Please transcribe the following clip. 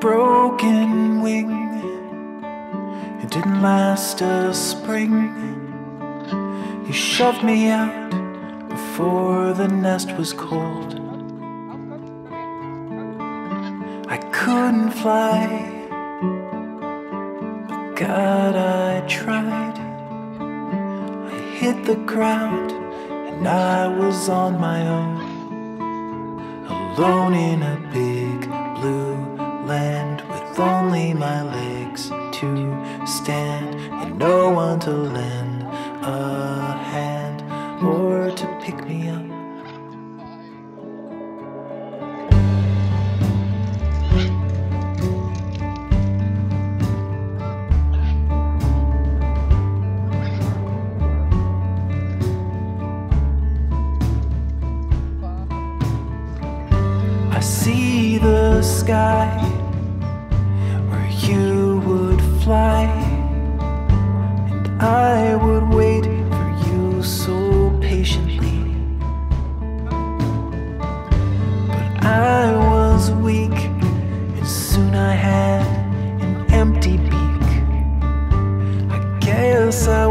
broken wing. It didn't last a spring. You shoved me out before the nest was cold. I couldn't fly, but God, I tried. I hit the ground and I was on my own, alone in a big only my legs to stand and no one to lend a hand or to pick me up. I see the sky dance. I